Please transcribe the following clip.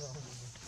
Oh, my God.